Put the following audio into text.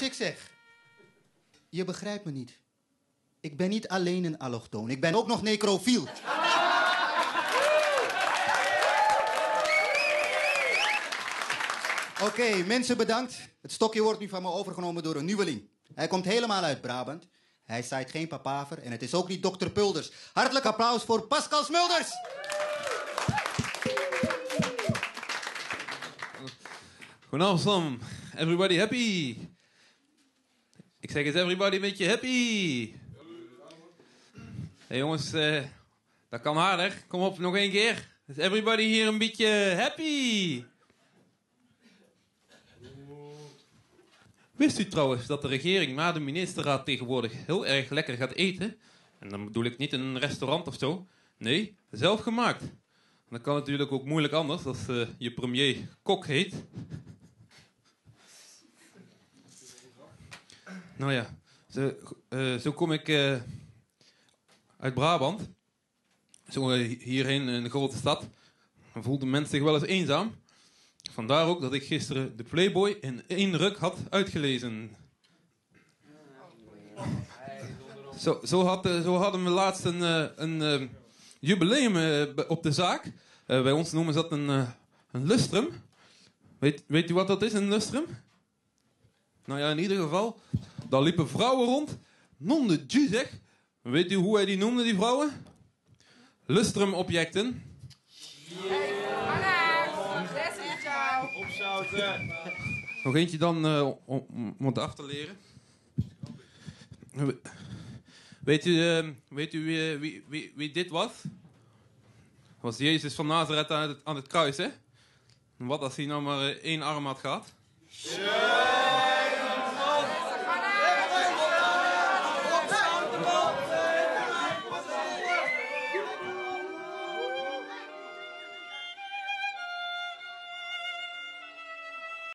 ik zeg. Je begrijpt me niet. Ik ben niet alleen een allochtoon. Ik ben ook nog necrofiel. Oké, mensen bedankt. Het stokje wordt nu van me overgenomen door een nieuweling. Hij komt helemaal uit Brabant. Hij zaait geen papaver en het is ook niet dokter Pulders. Hartelijk applaus voor Pascal Smulders. Goedenavond, Sam. Everybody happy? Ik zeg eens, everybody een beetje happy? hey, jongens, eh, dat kan harder. Kom op, nog één keer. Is everybody hier een beetje happy? Wist u trouwens dat de regering na de ministerraad tegenwoordig heel erg lekker gaat eten? En dan bedoel ik niet in een restaurant of zo. Nee, zelf gemaakt. Dat kan natuurlijk ook moeilijk anders als eh, je premier kok heet. Nou ja, zo, eh, zo kom ik eh, uit Brabant. Zo eh, hierheen in de grote stad. Dan voelde mensen zich wel eens eenzaam. Vandaar ook dat ik gisteren de Playboy in één ruk had uitgelezen. Zo, zo, had, zo hadden we laatst een, een jubileum op de zaak. Bij ons noemen ze dat een, een lustrum. Weet, weet u wat dat is, een lustrum? Nou ja, in ieder geval, daar liepen vrouwen rond. Non de. Weet u hoe hij die noemde, die vrouwen? Lustrum-objecten. Nog eentje dan eh, om, om het af te leren. We- Weet u, eh, weet u wie, wie, wie, dit was? Dat was Jezus van Nazareth aan het, aan het kruis, hè? Wat als hij nou maar eh, één arm had gehad?